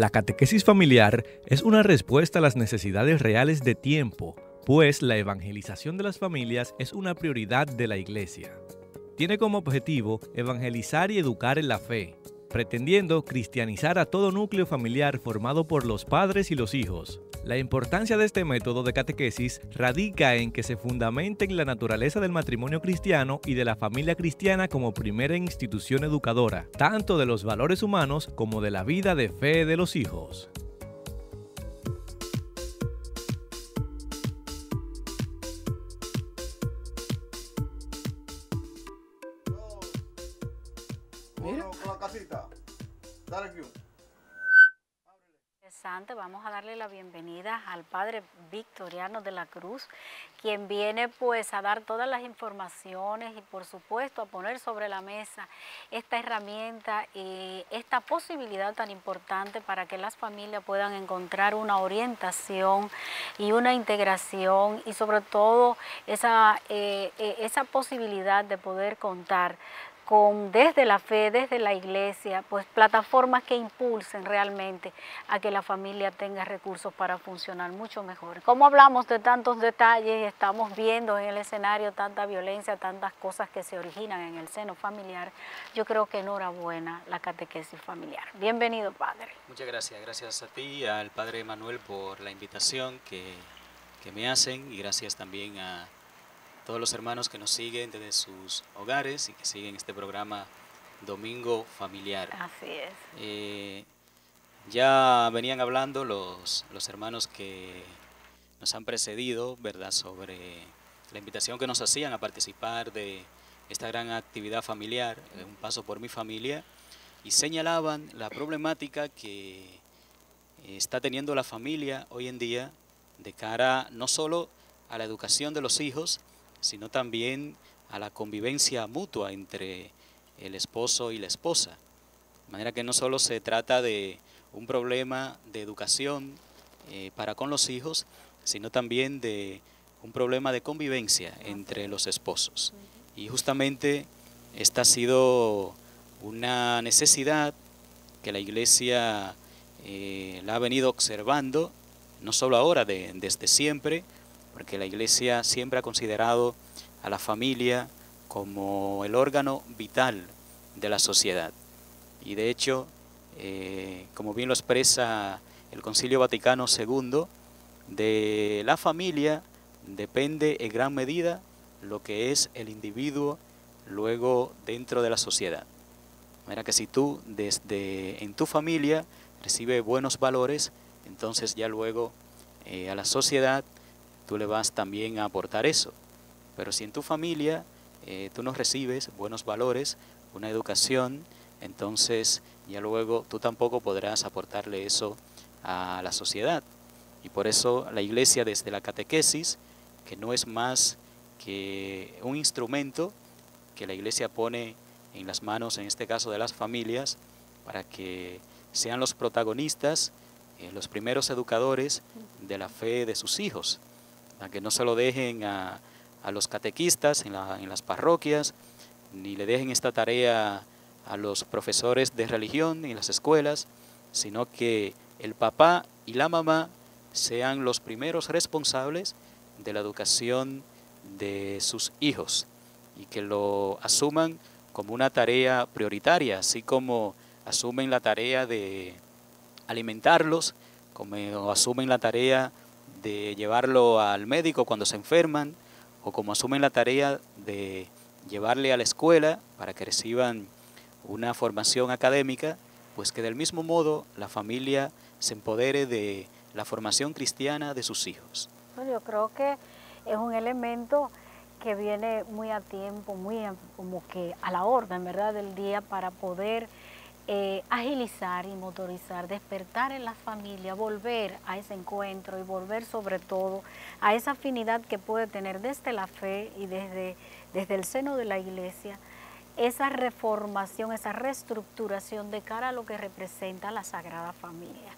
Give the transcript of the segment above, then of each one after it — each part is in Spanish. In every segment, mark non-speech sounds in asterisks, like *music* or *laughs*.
La catequesis familiar es una respuesta a las necesidades reales de tiempo, pues la evangelización de las familias es una prioridad de la Iglesia. Tiene como objetivo evangelizar y educar en la fe, pretendiendo cristianizar a todo núcleo familiar formado por los padres y los hijos. La importancia de este método de catequesis radica en que se fundamenta en la naturaleza del matrimonio cristiano y de la familia cristiana como primera institución educadora, tanto de los valores humanos como de la vida de fe de los hijos. Vamos a darle la bienvenida al Padre Victoriano de la Cruz, quien viene pues a dar todas las informaciones y por supuesto a poner sobre la mesa esta herramienta y esta posibilidad tan importante para que las familias puedan encontrar una orientación y una integración y sobre todo esa, eh, eh, esa posibilidad de poder contar con desde la fe, desde la iglesia, pues plataformas que impulsen realmente a que la familia tenga recursos para funcionar mucho mejor. Como hablamos de tantos detalles estamos viendo en el escenario tanta violencia, tantas cosas que se originan en el seno familiar, yo creo que enhorabuena la catequesis familiar. Bienvenido, Padre. Muchas gracias. Gracias a ti, al Padre Manuel, por la invitación que, que me hacen y gracias también a todos los hermanos que nos siguen desde sus hogares y que siguen este programa Domingo Familiar. Así es. Eh, ya venían hablando los, los hermanos que nos han precedido, ¿verdad?, sobre la invitación que nos hacían a participar de esta gran actividad familiar, eh, un paso por mi familia, y señalaban la problemática que está teniendo la familia hoy en día de cara no solo a la educación de los hijos, sino también a la convivencia mutua entre el esposo y la esposa. De manera que no solo se trata de un problema de educación eh, para con los hijos, sino también de un problema de convivencia entre los esposos. Y justamente esta ha sido una necesidad que la Iglesia eh, la ha venido observando, no solo ahora, desde siempre, porque la Iglesia siempre ha considerado a la familia como el órgano vital de la sociedad. Y de hecho, eh, como bien lo expresa el Concilio Vaticano II, de la familia depende en gran medida lo que es el individuo luego dentro de la sociedad. De manera que si tú desde en tu familia recibes buenos valores, entonces ya luego eh, a la sociedad tú le vas también a aportar eso. Pero si en tu familia eh, tú no recibes buenos valores, una educación, entonces ya luego tú tampoco podrás aportarle eso a la sociedad. Y por eso la iglesia desde la catequesis, que no es más que un instrumento que la iglesia pone en las manos, en este caso de las familias, para que sean los protagonistas, eh, los primeros educadores de la fe de sus hijos a que no se lo dejen a, los catequistas en, las parroquias, ni le dejen esta tarea a los profesores de religión en las escuelas, sino que el papá y la mamá sean los primeros responsables de la educación de sus hijos y que lo asuman como una tarea prioritaria, así como asumen la tarea de alimentarlos, como asumen la tarea de llevarlo al médico cuando se enferman o como asumen la tarea de llevarle a la escuela para que reciban una formación académica, pues que del mismo modo la familia se empodere de la formación cristiana de sus hijos. yo creo que es un elemento que viene muy a tiempo, muy como que a la orden, ¿verdad?, del día para poder eh, agilizar y motorizar, despertar en la familia, volver a ese encuentro y volver sobre todo a esa afinidad que puede tener desde la fe y desde, desde el seno de la iglesia, esa reformación, esa reestructuración de cara a lo que representa la Sagrada Familia.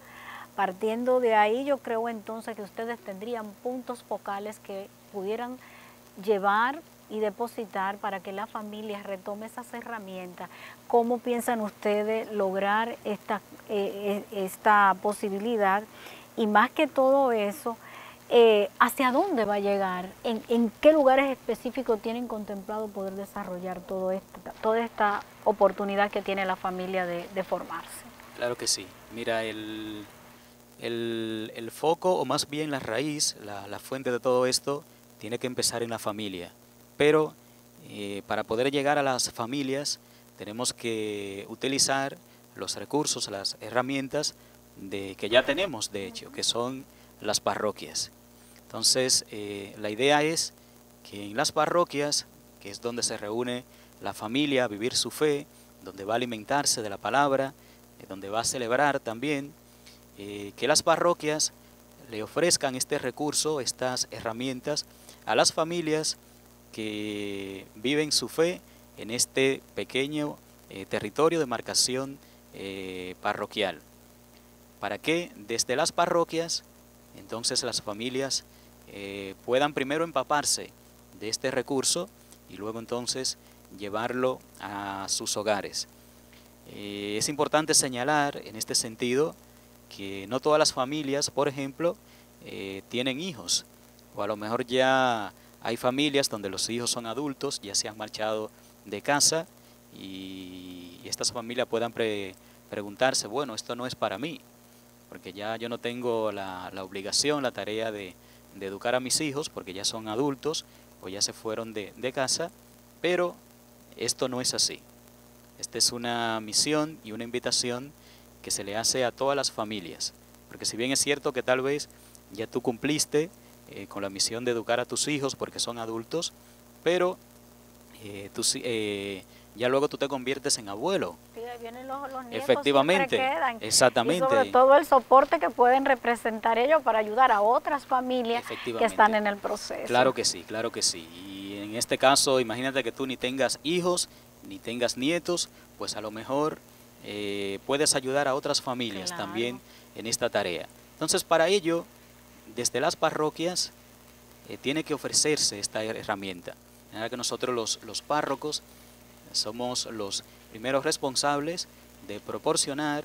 Partiendo de ahí, yo creo entonces que ustedes tendrían puntos focales que pudieran llevar y depositar para que la familia retome esas herramientas. ¿Cómo piensan ustedes lograr esta, eh, eh, esta posibilidad? Y más que todo eso, eh, ¿hacia dónde va a llegar? ¿En, qué lugares específicos tienen contemplado poder desarrollar todo toda esta oportunidad que tiene la familia de, formarse? Claro que sí. Mira, el, el, foco, o más bien la raíz, la, la fuente de todo esto, tiene que empezar en la familia. Pero eh, para poder llegar a las familias tenemos que utilizar los recursos, las herramientas que ya tenemos, de hecho, que son las parroquias. Entonces, eh, la idea es que en las parroquias, que es donde se reúne la familia a vivir su fe, donde va a alimentarse de la palabra, eh, donde va a celebrar también, que las parroquias le ofrezcan este recurso, estas herramientas a las familias que viven su fe en este pequeño eh, territorio de marcación eh, parroquial. Para que desde las parroquias, entonces las familias eh, puedan primero empaparse de este recurso y luego entonces llevarlo a sus hogares. es importante señalar en este sentido que no todas las familias, por ejemplo, tienen hijos o a lo mejor ya hay familias donde los hijos son adultos, ya se han marchado de casa y estas familias puedan preguntarse, bueno, esto no es para mí, porque ya yo no tengo la, obligación, la tarea de, educar a mis hijos, porque ya son adultos o ya se fueron de, de casa, pero esto no es así. Esta es una misión y una invitación que se le hace a todas las familias, porque si bien es cierto que tal vez ya tú cumpliste eh, con la misión de educar a tus hijos porque son adultos, pero eh, eh, ya luego tú te conviertes en abuelo. vienen los, nietos Efectivamente, exactamente. Y sobre todo el soporte que pueden representar ellos para ayudar a otras familias que están en el proceso. Claro que sí, claro que sí. Y en este caso, imagínate que tú ni tengas hijos, ni tengas nietos, pues a lo mejor puedes ayudar a otras familias también en esta tarea. Entonces, para ello, desde las parroquias eh, tiene que ofrecerse esta herramienta. De que nosotros los, los párrocos somos los primeros responsables de proporcionar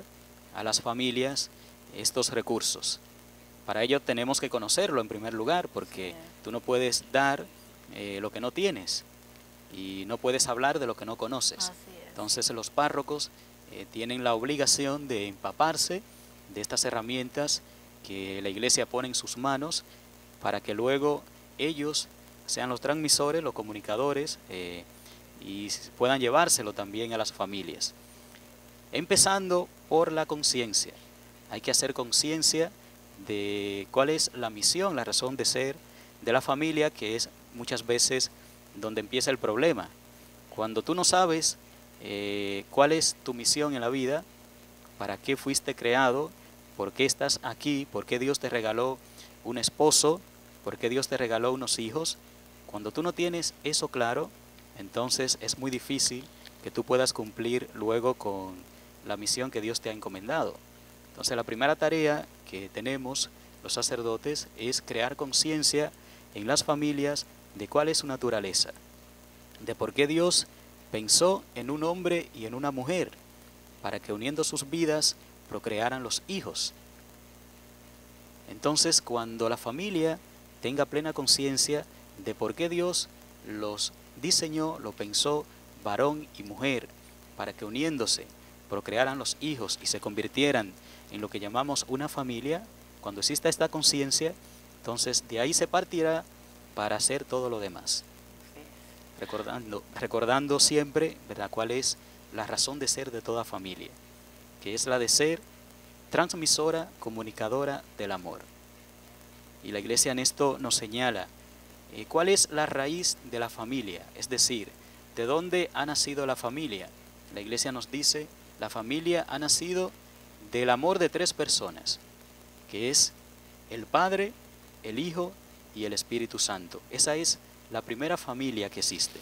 a las familias estos recursos. Para ello tenemos que conocerlo en primer lugar, porque tú no puedes dar eh, lo que no tienes y no puedes hablar de lo que no conoces. Entonces los párrocos eh, tienen la obligación de empaparse de estas herramientas que la iglesia pone en sus manos para que luego ellos sean los transmisores, los comunicadores eh, y puedan llevárselo también a las familias. Empezando por la conciencia. Hay que hacer conciencia de cuál es la misión, la razón de ser de la familia, que es muchas veces donde empieza el problema. Cuando tú no sabes eh, cuál es tu misión en la vida, para qué fuiste creado, por qué estás aquí, por qué Dios te regaló un esposo, por qué Dios te regaló unos hijos. Cuando tú no tienes eso claro, entonces es muy difícil que tú puedas cumplir luego con la misión que Dios te ha encomendado. Entonces la primera tarea que tenemos los sacerdotes es crear conciencia en las familias de cuál es su naturaleza, de por qué Dios pensó en un hombre y en una mujer, para que uniendo sus vidas procrearan los hijos. Entonces, cuando la familia tenga plena conciencia de por qué Dios los diseñó, lo pensó, varón y mujer, para que uniéndose procrearan los hijos y se convirtieran en lo que llamamos una familia, cuando exista esta conciencia, entonces de ahí se partirá para hacer todo lo demás. Recordando, recordando siempre ¿verdad? cuál es la razón de ser de toda familia que es la de ser transmisora, comunicadora del amor. Y la iglesia en esto nos señala eh, cuál es la raíz de la familia, es decir, de dónde ha nacido la familia. La iglesia nos dice, la familia ha nacido del amor de tres personas, que es el Padre, el Hijo y el Espíritu Santo. Esa es la primera familia que existe.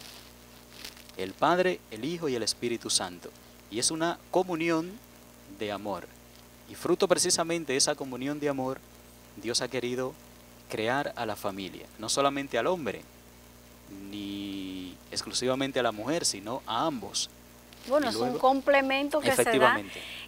El Padre, el Hijo y el Espíritu Santo. Y es una comunión de amor. Y fruto precisamente de esa comunión de amor, Dios ha querido crear a la familia, no solamente al hombre, ni exclusivamente a la mujer, sino a ambos. Bueno, es un complemento que se da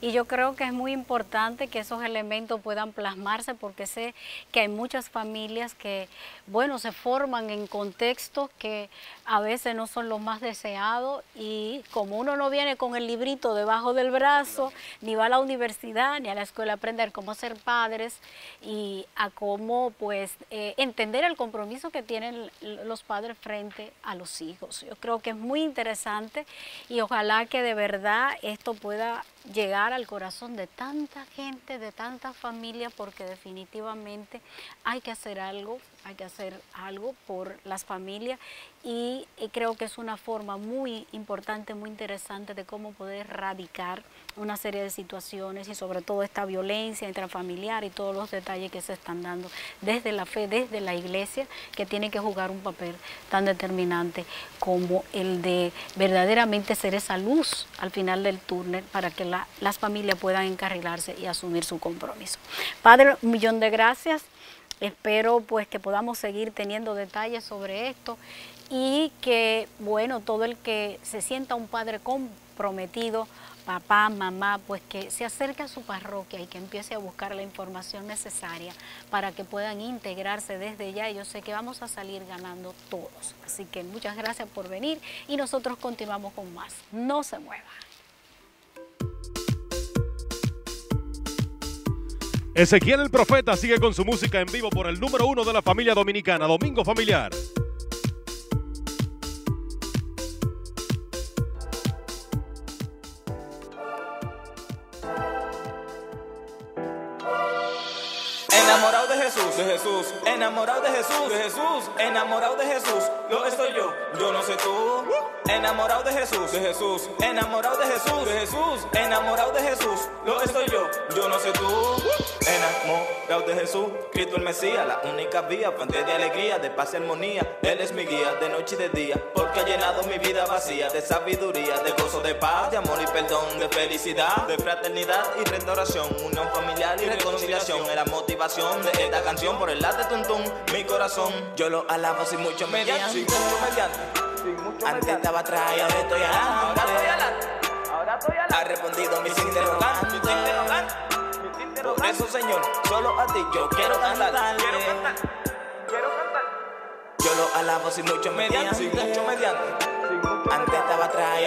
y yo creo que es muy importante que esos elementos puedan plasmarse porque sé que hay muchas familias que, bueno, se forman en contextos que a veces no son los más deseados y como uno no viene con el librito debajo del brazo, ni va a la universidad, ni a la escuela a aprender cómo ser padres y a cómo pues eh, entender el compromiso que tienen los padres frente a los hijos. Yo creo que es muy interesante y ojalá que de verdad esto pueda llegar al corazón de tanta gente, de tanta familia, porque definitivamente hay que hacer algo, hay que hacer algo por las familias y, creo que es una forma muy importante, muy interesante de cómo poder erradicar una serie de situaciones y sobre todo esta violencia intrafamiliar y todos los detalles que se están dando desde la fe, desde la iglesia, que tiene que jugar un papel tan determinante como el de verdaderamente ser esa luz al final del túnel para que las familias puedan encarrilarse y asumir su compromiso. Padre, un millón de gracias. Espero pues que podamos seguir teniendo detalles sobre esto y que, bueno, todo el que se sienta un padre comprometido, papá, mamá, pues que se acerque a su parroquia y que empiece a buscar la información necesaria para que puedan integrarse desde ya. Yo sé que vamos a salir ganando todos. Así que muchas gracias por venir y nosotros continuamos con más. No se mueva. Ezequiel el Profeta sigue con su música en vivo por el número uno de la familia dominicana, Domingo Familiar. de Jesús, enamorado de Jesús, de Jesús, enamorado de Jesús, lo estoy yo, yo no sé tú. Enamorado de Jesús, de Jesús, enamorado de Jesús, de Jesús, enamorado de Jesús, lo estoy yo, yo. No sé tú. Enamorado de Jesús, Cristo el Mesías, la única vía, fuente de alegría, de paz y armonía. Él es mi guía de noche y de día, porque ha llenado mi vida vacía de sabiduría, de gozo, de paz, de amor y perdón, de felicidad, de fraternidad y restauración, unión familiar y reconciliación. Es la motivación de esta canción por el late tuntún, mi corazón. Yo lo alabo sin mucho mediante, sin mucho mediante. Antes estaba atrás y ahora estoy adelante. Ahora estoy adelante. Ahora estoy adelante. Ha respondido mis interrogantes. Por eso, Señor, solo a ti yo quiero cantar. Quiero cantar. Quiero cantar. Yo lo alabo sin mucho mediante, sin mucho mediante. Antes estaba atrás y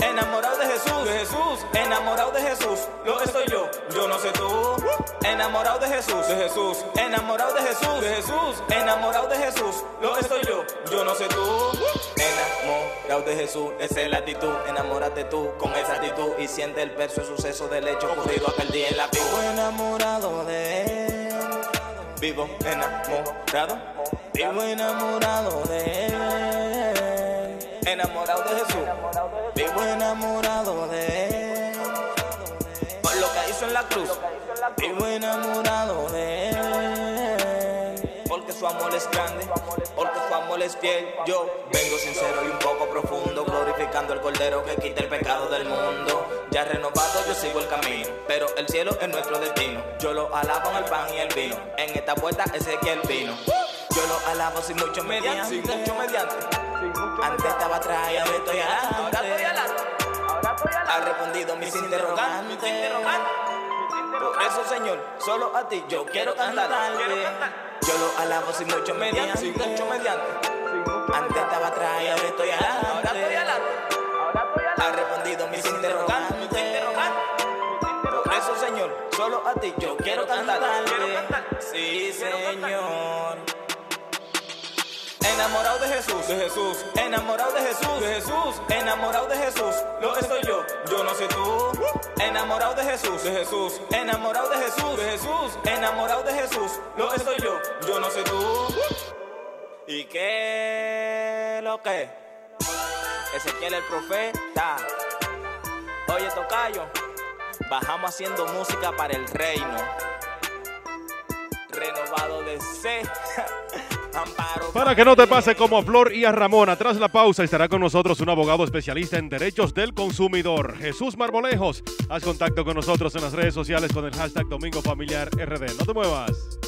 Enamorado de Jesús, de Jesús, enamorado de Jesús, lo estoy yo, yo no sé tú. Enamorado de Jesús, de Jesús, enamorado de Jesús, de Jesús, enamorado de Jesús, lo estoy yo, yo no sé tú. Enamorado de Jesús, esa es la actitud, enamórate tú con esa actitud y siente el verso el suceso del hecho ocurrido aquel día en la Vivo enamorado de él, vivo enamorado, vivo enamorado de él. Enamorado de Jesús. Enamorado de Él. Por lo que hizo en la cruz. Vivo enamorado de Él. Porque su amor es grande. Porque su amor es fiel. Yo vengo sincero y un poco profundo. Glorificando el cordero que quita el pecado del mundo. Ya renovado yo sigo el camino. Pero el cielo es nuestro destino. Yo lo alabo en el pan y el vino. En esta puerta ese que el vino. Yo lo alabo sin mucho mediante. Sin mucho mediante. Antes estaba atrás y ahora estoy adelante. Ha respondido mis interrogantes. Por eso, Señor, solo a ti yo quiero cantar. Yo lo alabo sin mucho mediante. Sin mucho mediante. Antes estaba atrás y ahora estoy adelante. Ahora estoy adelante. Ha respondido mis interrogantes. Por eso, Señor, solo a ti yo quiero cantar. Sí, Señor. Enamorado de Jesús, de Jesús, enamorado de Jesús, de Jesús, enamorado de Jesús, lo estoy yo, yo no sé tú. Enamorado de Jesús, de Jesús, enamorado de Jesús, de Jesús, enamorado de Jesús, lo estoy yo, yo no sé tú. ¿Y qué lo que? Ezequiel el profeta. Oye, tocayo, bajamos haciendo música para el reino. Renovado de C. *laughs* Para que no te pase como Flor y a Ramona, tras la pausa estará con nosotros un abogado especialista en derechos del consumidor, Jesús Marmolejos. Haz contacto con nosotros en las redes sociales con el hashtag Domingo Familiar RD. No te muevas.